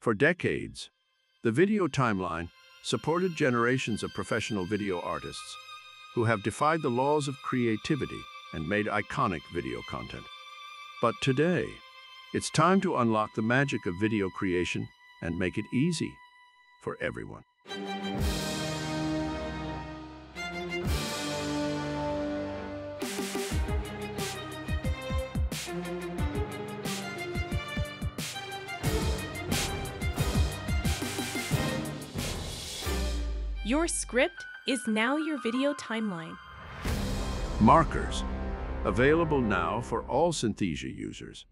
For decades, the video timeline supported generations of professional video artists who have defied the laws of creativity and made iconic video content. But today, it's time to unlock the magic of video creation and make it easy for everyone. Your script is now your video timeline. Markers, available now for all Synthesia users.